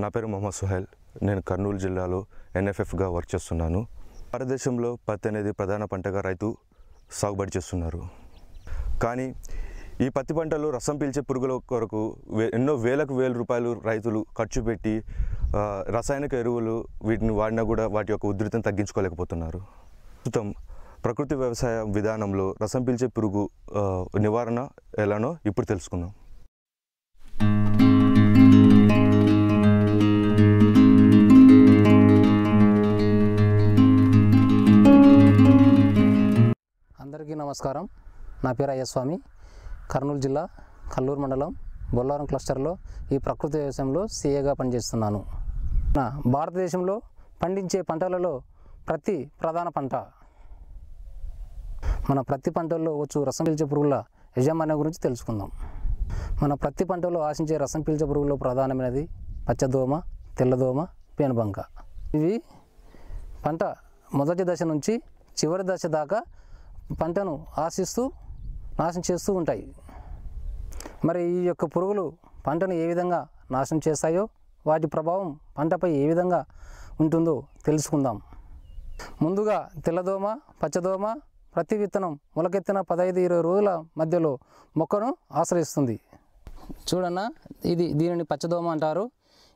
నా పేరు మొహమ్మద్ సుహైల్. నేను కర్నూలు జిల్లాలో ఎన్ఎఫ్ఎఫ్గా వర్క్ చేస్తున్నాను. భారతదేశంలో పత్తి అనేది ప్రధాన పంటగా రైతు సాగుబడి చేస్తున్నారు. కానీ ఈ పత్తి పంటలో రసం పీల్చే పురుగుల కొరకు వే- ఎన్నో వేలకు వేల రూపాయలు రైతులు ఖర్చు పెట్టి రసాయనిక ఎరువులు వీటిని వాడినా కూడా వాటి యొక్క ఉధృతిని తగ్గించుకోలేకపోతున్నారు. ప్రస్తుతం ప్రకృతి వ్యవసాయ విధానంలో రసం పీల్చే పురుగు నివారణ ఎలానో ఇప్పుడు తెలుసుకుందాం. నమస్కారం. నా పేరు అయ్యస్వామి. కర్నూలు జిల్లా కల్లూరు మండలం బొల్లారం క్లస్టర్లో ఈ ప్రకృతి వ్యవసాయంలో సీఏగా పనిచేస్తున్నాను. నా భారతదేశంలో పండించే పంటలలో ప్రతి ప్రధాన పంట. మన ప్రతి పంటల్లో వచ్చు రసం పీల్చే పురుగుల యజమాన్యం గురించి తెలుసుకుందాం. మన ప్రతి పంటలో ఆశించే రసం పీల్చే పురుగుల్లో ప్రధానమైనది పచ్చదోమ తెల్లదోమ పేనుబంక. ఇవి పంట మొదటి దశ నుంచి చివరి దశ దాకా పంటను ఆశిస్తూ నాశనం చేస్తూ ఉంటాయి. మరి ఈ యొక్క పురుగులు పంటను ఏ విధంగా నాశనం చేస్తాయో వాటి ప్రభావం పంటపై ఏ విధంగా ఉంటుందో తెలుసుకుందాం. ముందుగా తెల్లదోమ పచ్చదోమ ప్రతి విత్తనం మొలకెత్తిన పదహైదు ఇరవై రోజుల మధ్యలో మొక్కను ఆశ్రయిస్తుంది. చూడన్న ఇది దీనిని పచ్చదోమ అంటారు.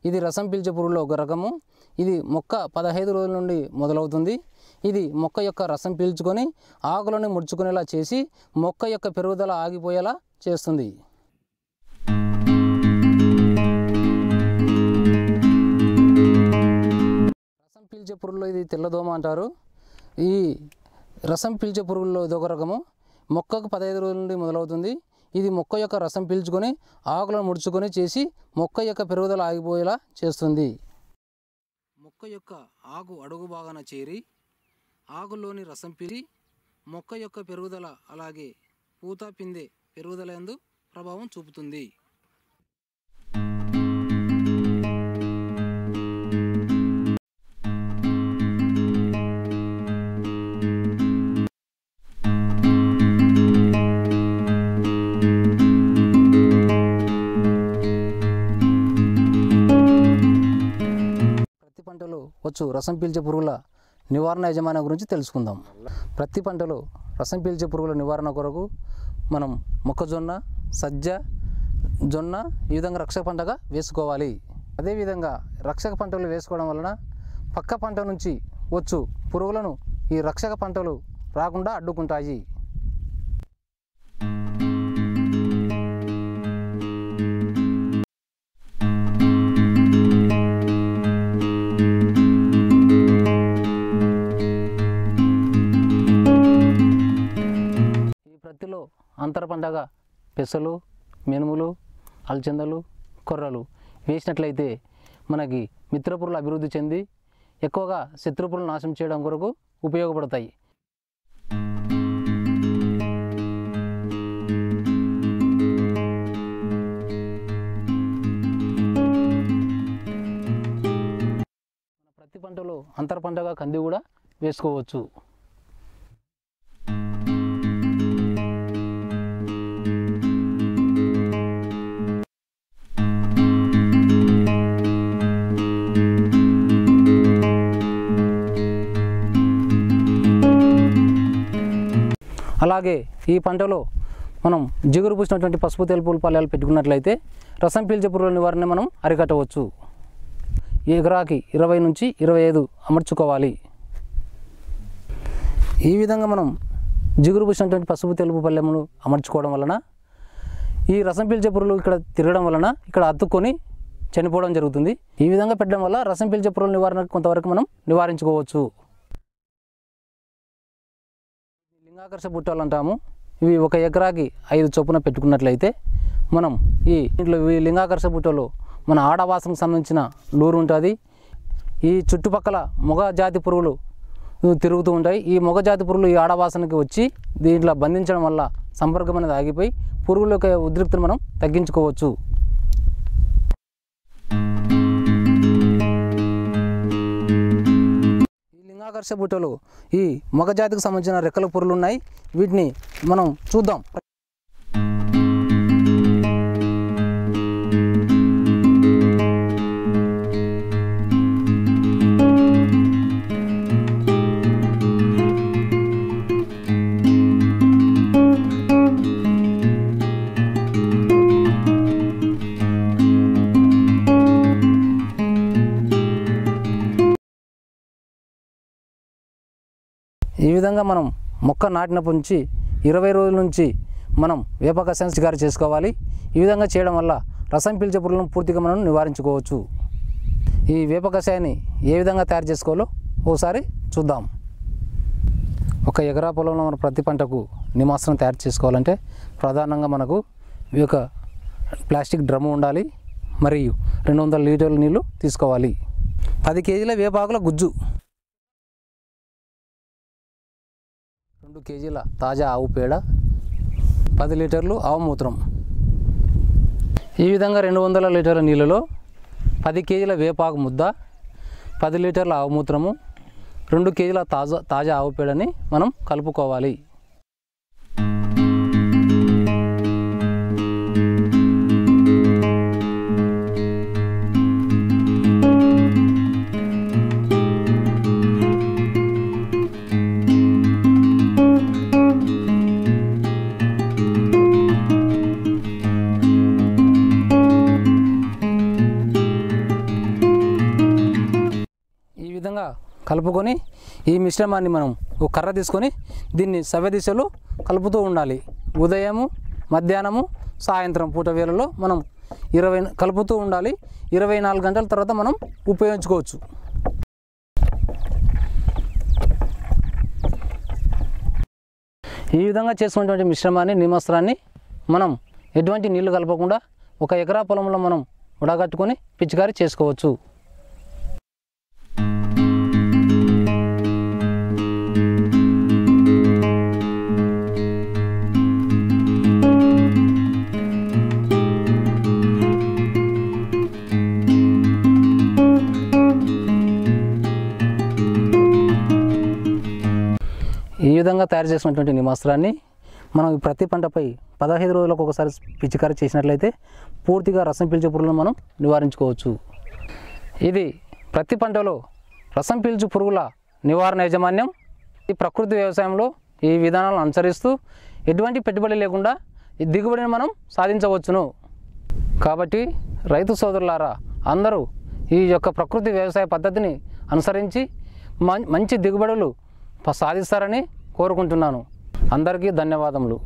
ఇది రసం పీల్చే పురుగులో ఒక రకము. ఇది మొక్క పదహైదు రోజుల నుండి మొదలవుతుంది. ఇది మొక్క యొక్క రసం పీల్చుకొని ఆకులను ముడుచుకునేలా చేసి మొక్క యొక్క పెరుగుదల ఆగిపోయేలా చేస్తుంది. రసం పీల్చే పురుగులో ఇది తెల్లదోమ అంటారు. ఈ రసం పీల్చే పురుగుల్లో ఇదొక రకము. మొక్కకు పదహైదు రోజుల నుండి మొదలవుతుంది. ఇది మొక్క యొక్క రసం పీల్చుకొని ఆకులను ముడుచుకొని చేసి మొక్క యొక్క పెరుగుదల ఆగిపోయేలా చేస్తుంది. మొక్క యొక్క ఆకు అడుగు భాగాన చేరి ఆకులోని రసం పిలి మొక్క యొక్క పెరుగుదల అలాగే పూత పిందె పెరుగుదల ఎందు ప్రభావం చూపుతుంది. వచ్చు రసం పీల్చే పురుగుల నివారణ యజమాని గురించి తెలుసుకుందాం. ప్రతి పంటలో రసం పీల్చే పురుగుల నివారణ కొరకు మనం మొక్కజొన్న సజ్జ జొన్న ఈ విధంగా రక్షక పంటగా వేసుకోవాలి. అదేవిధంగా రక్షక పంటలు వేసుకోవడం వలన పక్క పంట నుంచి వచ్చు పురుగులను ఈ రక్షక పంటలు రాకుండా అడ్డుకుంటాయి. ఈ అంతర పంటగా పెసలు మినుములు అలచందలు కొర్రలు వేసినట్లయితే మనకి మిత్రపురులు అభివృద్ధి చెంది ఎక్కువగా శత్రుపురులు నాశనం చేయడం కొరకు ఉపయోగపడతాయి. ప్రతి పంటలో అంతర పంటగా కంది కూడా వేసుకోవచ్చు. అలాగే ఈ పంటలో మనం జిగురు పూసినటువంటి పసుపు తెలుపు పల్లెలు పెట్టుకున్నట్లయితే రసం పీల్చే పురుగుల నివారణ మనం అరికట్టవచ్చు. ఎకరాకి ఇరవై నుంచి ఇరవై ఐదు అమర్చుకోవాలి. ఈ విధంగా మనం జిగురు పూసినటువంటి పసుపు తెలుపు పల్లెములు అమర్చుకోవడం వలన ఈ రసం పీల్చే పురుగులు ఇక్కడ తిరగడం వలన ఇక్కడ అతుక్కొని చనిపోవడం జరుగుతుంది. ఈ విధంగా పెట్టడం వల్ల రసం పీల్చే పురుగుల నివారణ కొంతవరకు మనం నివారించుకోవచ్చు. లింగాకర్ష బుట్టాలు అంటాము. ఇవి ఒక ఎకరాకి ఐదు చొప్పున పెట్టుకున్నట్లయితే మనం ఈ ఇంట్లో ఈ లింగాకర్ష బుట్టలో మన ఆడవాసనకు సంబంధించిన లూరు ఉంటుంది. ఈ చుట్టుపక్కల మొగ జాతి పురుగులు తిరుగుతూ ఉంటాయి. ఈ మొగ జాతి పురుగులు ఈ ఆడవాసనకి వచ్చి దీంట్లో బంధించడం వల్ల సంపర్కం అనేది ఆగిపోయి పురుగుల యొక్క ఉద్రిక్తను మనం తగ్గించుకోవచ్చు. ఈ బుట్టలు ఈ మగ జాతికి సంబంధించిన రెక్కల పొరలు ఉన్నాయి వీటిని మనం చూద్దాం. విధంగా మనం మొక్క నాటినప్పటి నుంచి ఇరవై రోజుల నుంచి మనం వేపక కషాయం చేసుకోవాలి. ఈ విధంగా చేయడం వల్ల రసం పీల్చే పురుగులను పూర్తిగా మనం నివారించుకోవచ్చు. ఈ వేప కషాయాన్ని ఏ విధంగా తయారు చేసుకోవాలో ఓసారి చూద్దాం. ఒక ఎకరా పొలంలో మన ప్రతి పంటకు నిమాసనం తయారు చేసుకోవాలంటే ప్రధానంగా మనకు ఈ యొక్క ప్లాస్టిక్ డ్రమ్ము ఉండాలి. మరియు రెండు వందల లీటర్ల నీళ్ళు తీసుకోవాలి. పది కేజీల వేపాకుల గుజ్జు. రెండు కేజీల తాజా ఆవు పేడ పది లీటర్లు ఆవు మూత్రం. ఈ విధంగా రెండు వందల లీటర్ల నీళ్ళలో పది కేజీల వేపాకు ముద్ద పది లీటర్ల ఆవు మూత్రము రెండు కేజీల తాజా తాజా ఆవు పేడని మనం కలుపుకోవాలి. విధంగా కలుపుకొని ఈ మిశ్రమాన్ని మనం ఒక కర్ర తీసుకొని దీన్ని సవ్య దిశలో కలుపుతూ ఉండాలి. ఉదయము మధ్యాహ్నము సాయంత్రం పూట వేళలో మనం ఇరవై కలుపుతూ ఉండాలి. ఇరవై నాలుగు గంటల తర్వాత మనం ఉపయోగించుకోవచ్చు. ఈ విధంగా చేసుకున్నటువంటి మిశ్రమాన్ని నిమస్త్రాన్ని మనం ఎటువంటి నీళ్ళు కలపకుండా ఒక ఎకరా పొలంలో మనం ఉడగట్టుకొని పిచికారీ చేసుకోవచ్చు. విధంగా తయారు చేసినటువంటి నిమాస్త్రాన్ని మనం ప్రతి పంటపై పదహైదు రోజులకు ఒకసారి పిచికారీ చేసినట్లయితే పూర్తిగా రసం పీల్చే పురుగులను మనం నివారించుకోవచ్చు. ఇది ప్రతి పంటలో రసం పీల్చు పురుగుల నివారణ యాజమాన్యం ఈ ప్రకృతి వ్యవసాయంలో ఈ విధానాలను అనుసరిస్తూ ఎటువంటి పెట్టుబడి లేకుండా ఈ దిగుబడిని మనం సాధించవచ్చును. కాబట్టి రైతు సోదరులారా అందరూ ఈ యొక్క ప్రకృతి వ్యవసాయ పద్ధతిని అనుసరించి మం- మంచి దిగుబడులు సాధిస్తారని కోరుకుంటున్నాను. అందరికీ ధన్యవాదములు.